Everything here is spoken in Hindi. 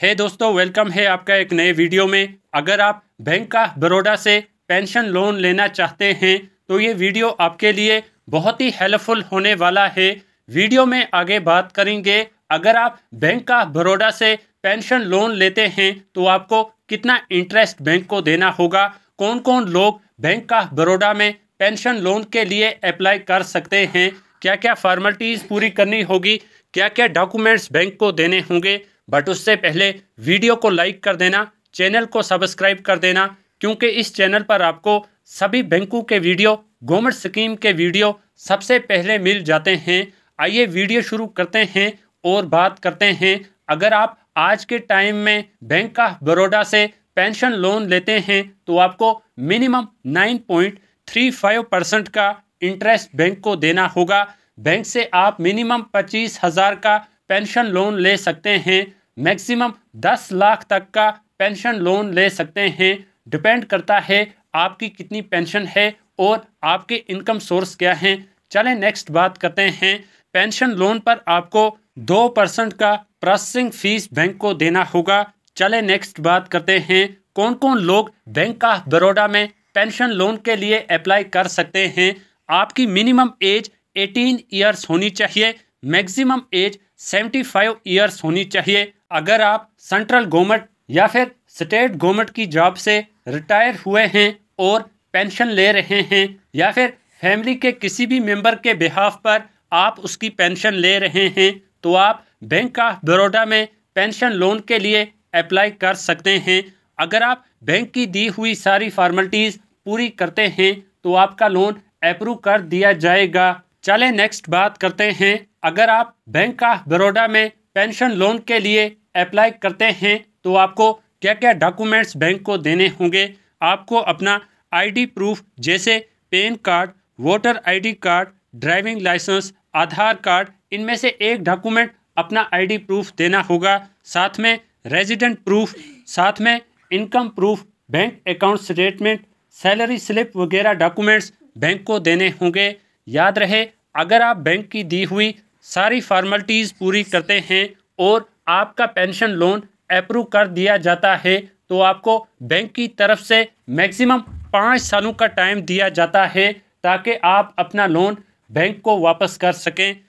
है दोस्तों वेलकम है आपका एक नए वीडियो में। अगर आप बैंक ऑफ़ बड़ौदा से पेंशन लोन लेना चाहते हैं तो ये वीडियो आपके लिए बहुत ही हेल्पफुल होने वाला है। वीडियो में आगे बात करेंगे। अगर आप बैंक ऑफ़ बड़ौदा से पेंशन लोन लेते हैं तो आपको कितना इंटरेस्ट बैंक को देना होगा? कौन कौन लोग बैंक ऑफ़ बड़ौदा में पेंशन लोन के लिए अप्लाई कर सकते हैं? क्या क्या फॉर्मेलिटीज़ पूरी करनी होगी? क्या क्या डॉक्यूमेंट्स बैंक को देने होंगे? बट उससे पहले वीडियो को लाइक कर देना चैनल को सब्सक्राइब कर देना, क्योंकि इस चैनल पर आपको सभी बैंकों के वीडियो, गवर्नमेंट स्कीम के वीडियो सबसे पहले मिल जाते हैं। आइए वीडियो शुरू करते हैं और बात करते हैं। अगर आप आज के टाइम में बैंक ऑफ़ बड़ौदा से पेंशन लोन लेते हैं तो आपको मिनिमम 9.35 परसेंट का इंटरेस्ट बैंक को देना होगा। बैंक से आप मिनिमम पच्चीस हज़ार का पेंशन लोन ले सकते हैं। मैक्सिमम दस लाख तक का पेंशन लोन ले सकते हैं। डिपेंड करता है आपकी कितनी पेंशन है और आपके इनकम सोर्स क्या हैं। चलें, नेक्स्ट बात करते हैं। पेंशन लोन पर आपको दो परसेंट का प्रोसेसिंग फ़ीस बैंक को देना होगा। चले, नेक्स्ट बात करते हैं। कौन कौन लोग बैंक ऑफ़ बड़ौदा में पेंशन लोन के लिए अप्लाई कर सकते हैं? आपकी मिनिमम एज 18 इयर्स होनी चाहिए। मैक्सिमम एज 75 ईयर्स होनी चाहिए। अगर आप सेंट्रल गवर्नमेंट या फिर स्टेट गवर्नमेंट की जॉब से रिटायर हुए हैं और पेंशन ले रहे हैं या फिर फैमिली के किसी भी मेंबर के बिहाफ पर आप उसकी पेंशन ले रहे हैं तो आप बैंक ऑफ़ बड़ौदा में पेंशन लोन के लिए अप्लाई कर सकते हैं। अगर आप बैंक की दी हुई सारी फॉर्मेलिटीज़ पूरी करते हैं तो आपका लोन अप्रूव कर दिया जाएगा। चलें नेक्स्ट बात करते हैं। अगर आप बैंक ऑफ़ बड़ौदा में पेंशन लोन के लिए अप्लाई करते हैं तो आपको क्या क्या डॉक्यूमेंट्स बैंक को देने होंगे? आपको अपना आईडी प्रूफ जैसे PAN card voter ID card driving licence Aadhaar card इनमें से एक डॉक्यूमेंट अपना आईडी प्रूफ देना होगा। साथ में रेजिडेंट प्रूफ साथ में income proof bank account statement salary slip वगैरह डॉक्यूमेंट्स बैंक को देने होंगे। याद रहे, अगर आप बैंक की दी हुई सारी फॉर्मेलिटीज़ पूरी करते हैं और आपका पेंशन लोन अप्रूव कर दिया जाता है तो आपको बैंक की तरफ़ से मैक्सिमम पाँच सालों का टाइम दिया जाता है ताकि आप अपना लोन बैंक को वापस कर सकें।